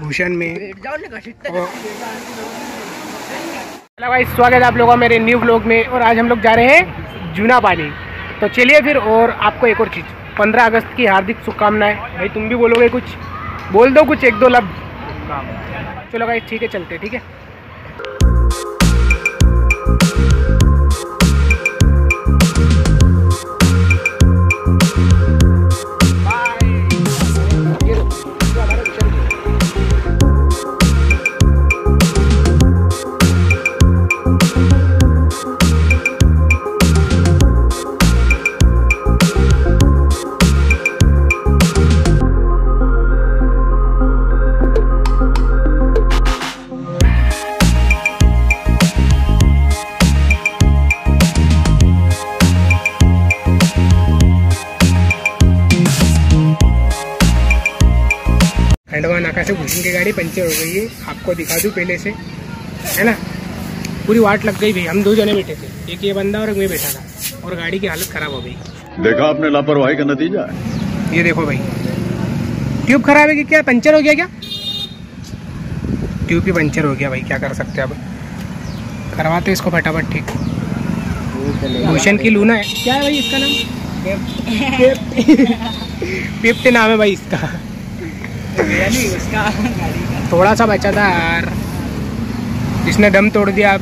भूषण में। हेलो भाई स्वागत आप लोगों का मेरे न्यू ब्लॉग में और आज हम लोग जा रहे हैं जूना पानी तो चलिए फिर और आपको एक और चीज़, पंद्रह अगस्त की हार्दिक शुभकामनाएँ। भाई, तुम भी बोलोगे कुछ? बोल दो कुछ, एक दो लफ्ज चलो भाई ठीक है, चलते ठीक है? खंडवा नाका से भूषण की गाड़ी पंचर हो गई है। आपको दिखा दूँ पहले से। है ना? पूरी वाट लग गई भाई। हम दो जने बैठे थे। एक ये बंदा और एक मैं बैठा था। और गाड़ी की हालत खराब हो गई। देखा आपने लापरवाही का नतीजा ये देखो भाई। ट्यूब खराब है कि क्या? पंचर हो गया क्या? ट्यूब ही पंचर हो गया भाई। क्या कर सकते अब? करवाते इसको फटाफट ठीक। भूषण की लूना है। क्या है भाई इसका नाम? पिप्ट नाम है भाई इसका। थोड़ा सा बचा था यार। इसने दम तोड़ दिया आप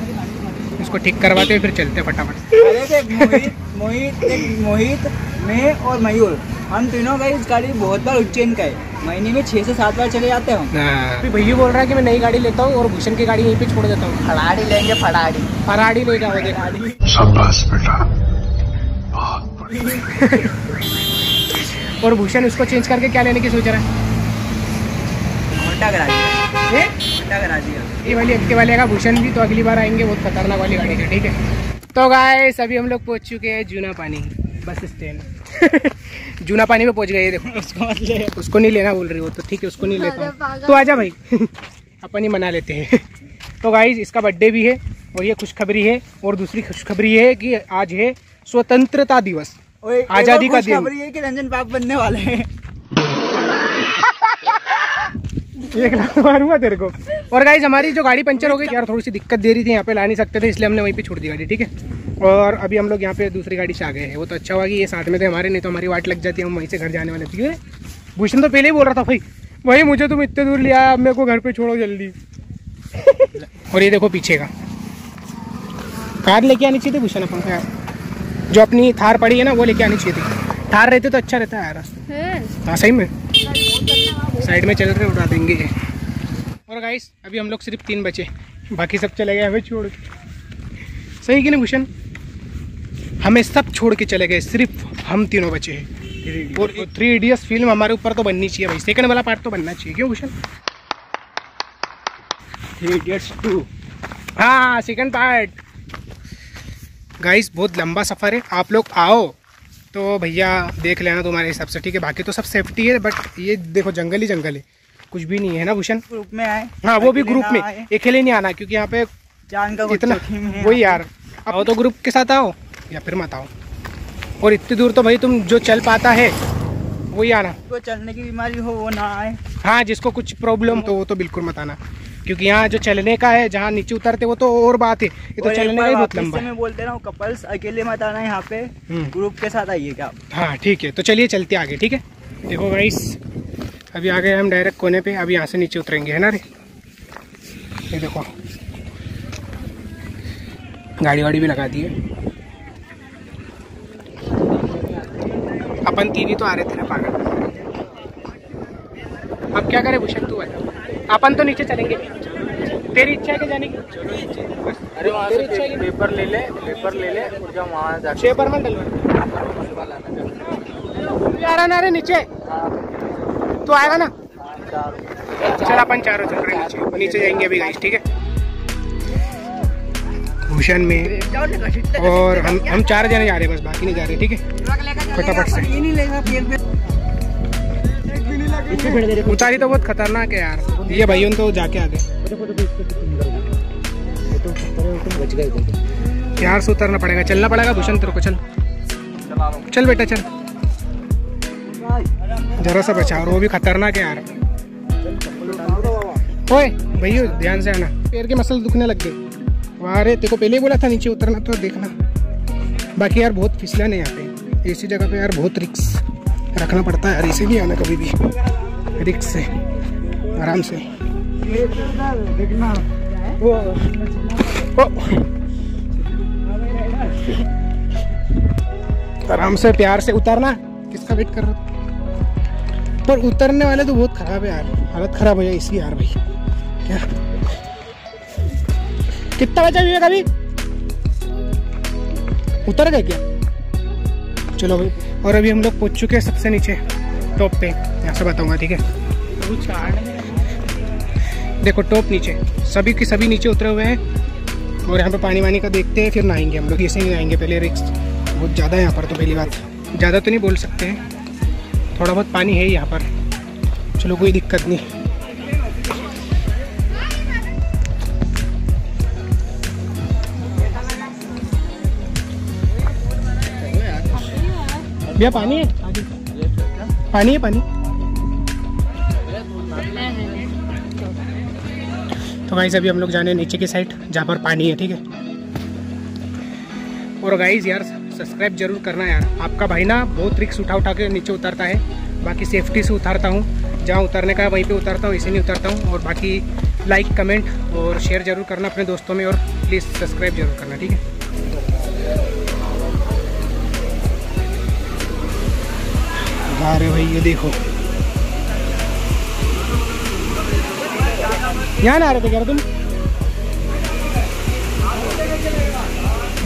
इसको ठीक करवाते फिर चलते फटाफट। मोहित मोहित देख, मोहित मैं और मयूर हम तीनों का इस गाड़ी बहुत बार उज्जैन का है। महीने में छह से सात बार चले जाते हैं हम। हाँ। भैया बोल रहा है कि मैं नई गाड़ी लेता हूँ और भूषण की गाड़ी यहीं पे छोड़ देता हूँ। फराड़ी लेंगे फराड़ी फराड़ी ले जाओ देख बेटा। और भूषण उसको चेंज करके क्या लेने की सोच रहा है? घंटा करा दिया। ये घंटा करा दिया। ये वाली एक्टिवा लेगा भूषण भी तो अगली बार आएँगे बहुत खतरनाक वाली गाड़ी है ठीक है? तो गाइस अभी हम लोग पहुँच चुके हैं जूना पानी बस स्टैंड। जूना पानी में पहुँच गए देखो। उसको ले। उसको नहीं लेना बोल रही हो तो ठीक है उसको नहीं लेता तो आजा भाई। अपन ही मना लेते हैं। तो गाइस इसका बर्थडे भी है और ये खुशखबरी है और दूसरी खुशखबरी है कि आज है स्वतंत्रता दिवस। आज़ादी का दिन। खुशखबरी है कि रंजन पाप बनने वाले हैं? एक लाख मारूँगा तेरे को। और गाइज़ हमारी जो गाड़ी पंचर हो गई यार थोड़ी सी दिक्कत दे रही थी यहाँ पे ला नहीं सकते थे इसलिए हमने वहीं पे छोड़ दी गाड़ी ठीक है? और अभी हम लोग यहाँ पे दूसरी गाड़ी से आ गए हैं। वो तो अच्छा हुआ कि ये साथ में थे हमारे नहीं तो हमारी वाट लग जाती है हम वहीं से घर जाने वाले थे भूषण तो पहले ही बोल रहा था भाई भाई मुझे तुम इतने दूर लिया अब मेरे को घर पे छोड़ो जल्दी। और ये देखो पीछे का। कार लेके आनी चाहिए थी भूषण अपन को जो अपनी थार पड़ी है ना वो लेके आनी चाहिए थी। थार रहते तो अच्छा रहता है यार। हाँ सही में। साइड में चल रहे उड़ा देंगे। और गाइस अभी हम लोग सिर्फ़ तीन बचे। बाकी सब चले गए हमें छोड़ के। सही कि नहीं भूषण? हमें सब छोड़ के चले गए सिर्फ़ हम तीनों बचे हैं। और थ्री इडियट्स फ़िल्म हमारे ऊपर तो बननी चाहिए भाई। सेकंड वाला पार्ट तो बनना चाहिए क्यों भूषण? थ्री इडियट्स टू हाँ सेकंड पार्ट गाइस बहुत लंबा सफ़र है। आप लोग आओ। तो भैया देख लेना तुम्हारे हिसाब से ठीक है? बाकी तो सब सेफ्टी है बट ये देखो जंगल ही जंगल है। कुछ भी नहीं है ना भूषण? ग्रुप में आए। हाँ वो भी ग्रुप में। अकेले नहीं आना क्योंकि यहाँ पे जान का इतना वही यार। आओ तो ग्रुप के साथ आओ या फिर मत आओ। और इतनी दूर तो भाई तुम जो चल पाता है वही आना। को चलने की बीमारी हो वो ना आए। हाँ जिसको कुछ प्रॉब्लम तो वो तो बिल्कुल मत आना। क्योंकि यहाँ जो चलने का है जहाँ नीचे उतरते वो तो और बात है। ये तो चलने का ही बहुत लंबा मैं बोलते रहा हूँ कपल्स अकेले मत आना यहाँ पे हम्म। ग्रुप के साथ आइएगा आप हाँ ठीक है। तो चलिए चलते आगे ठीक है? देखो गाइस अभी आ गए हम डायरेक्ट कोने पे अभी यहाँ से नीचे उतरेंगे है ना रे? ये देखो। गाड़ी वाड़ी भी लगा दी है। अपन तीन ही तो आ रहे थे ना पागल। अब क्या करे भूषण तू है अपन तो नीचे चलेंगे। तेरी इच्छा है कि जाने की? अरे वहाँ तेरी इच्छा है पेपर ले ले पेपर ले ले और जब वहाँ जाके छः पर मन डलवा आ रहा ना रे नीचे। तू आएगा ना? चल अपन चारों चल रहे नीचे। नीचे जाएँगे अभी गाइस ठीक है? भूषण में। और हम हम चार जने जा रहे हैं बस बाकी नहीं जा रहे ठीक है? फटाफट से। ये नहीं लेगा पेड़ पे। उतारी तो बहुत खतरनाक है यार। ये भाई तो जाके आ गए यार से उतरना पड़ेगा, चलना पड़ेगा भूषण तेरे को, चल। चल बेटा, चल। जरा सा बचा और वो भी खतरनाक है यार। ओए, भैया, ध्यान से आना। पैर के मसल दुखने लग गए। वाह रे, तेरे को पहले ही बोला था नीचे उतरना तो देखना। बाकी यार बहुत फिसला नहीं आते। ऐसी जगह पे यार बहुत रिक्स रखना पड़ता है यार भी आना कभी भी। रिक्स से। आराम से। वो आराम से, प्यार से उतारना। किसका वेट कर रहे पर उतरने वाले तो बहुत खराब है यार। हालत खराब हो जाए इसकी यार भाई। क्या? कितना बचा विवेक अभी? उतर गए क्या? चलो भाई। और अभी हम लोग पहुँच चुके हैं सबसे नीचे टॉप पे। यहाँ से बताऊँगा, ठीक है। देखो, टॉप नीचे। सभी के सभी नीचे उतरे हुए हैं और यहाँ पे पानी वानी का देखते हैं, फिर नहाएँगे हम लोग। ऐसे ही नहाएँगे, पहले रिक्स। बहुत ज़्यादा है यहाँ पर तो पहली बात। ज़्यादा तो नहीं बोल सकते। हैं थोड़ा बहुत पानी है यहाँ पर। चलो, कोई दिक्कत नहीं। भैया, पानी है? पानी है, पानी? तो गाइस अभी हम लोग जाने नीचे की साइड जहाँ पर पानी है, ठीक है? और गाइस यार सब्सक्राइब ज़रूर करना यार। आपका भाई ना बहुत रिक्स उठा उठा के नीचे उतरता है। बाकी सेफ्टी से उतारता हूँ। जहाँ उतरने का है, वहीं पे उतरता हूँ, इसे नहीं उतरता हूँ। और बाकी लाइक कमेंट और शेयर ज़रूर करना अपने दोस्तों में और प्लीज़ सब्सक्राइब ज़रूर करना, ठीक है? अरे भाई, ये देखो। यहाँ आ रहे थे क्या तुम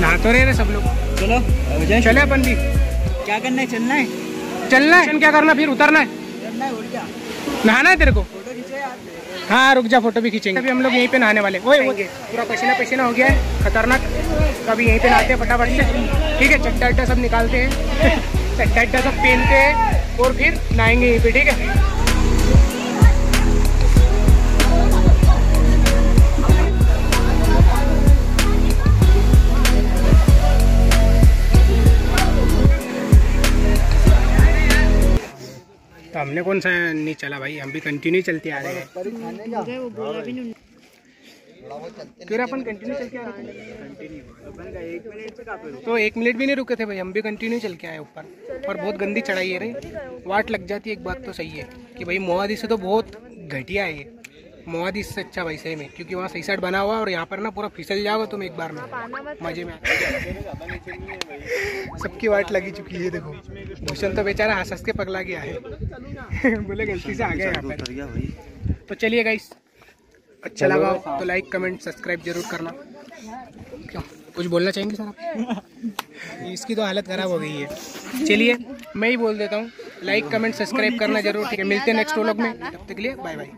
नहा तो रहे रे सब लोग चलो चले अपन भी क्या करना है चलना है चलना है क्या करना फिर उतरना है है नहाना है तेरे को हाँ रुक जा फ़ोटो भी खींचेंगे अभी हम लोग यहीं पे नहाने वाले। ओए पूरा पसीना पसीना हो गया है। खतरनाक। अभी यहीं पे नहाते हैं फटाफट से। ठीक है चट्टा अट्टा सब निकालते हैं। चट्टा अट्टा सब पहनते हैं। और फिर नहाएँगे यहीं पे ठीक है? हमने कौन सा नहीं चला भाई? हम भी कंटिन्यू चलते आ रहे हैं। फिर अपन कंटिन्यू चल के आ रहे तो एक मिनट भी नहीं रुके थे भाई, हम भी कंटिन्यू चल के आए ऊपर। और बहुत गंदी चढ़ाई है रही वाट लग जाती है एक बात तो सही है कि भाई मोहादी से तो बहुत घटिया है ये। मोहादी से अच्छा भाई सही में। क्योंकि वहाँ सही साइड बना हुआ और यहाँ पर ना पूरा फिसल जाओगे तुम एक बार में। मज़े में। सबकी वाट लगी चुकी है देखो। भूषण तो बेचारा हंस हंस के पगला गया है। बोले गलती से आ गया यहाँ पर। तो चलिए गाइस अच्छा लगा तो लाइक कमेंट सब्सक्राइब ज़रूर करना। क्यों? कुछ बोलना चाहेंगे सर आप? इसकी तो हालत खराब हो गई है। चलिए मैं ही बोल देता हूँ। लाइक कमेंट सब्सक्राइब करना ज़रूर ठीक है। मिलते हैं नेक्स्ट व्लॉग में। तब तक के लिए बाय बाय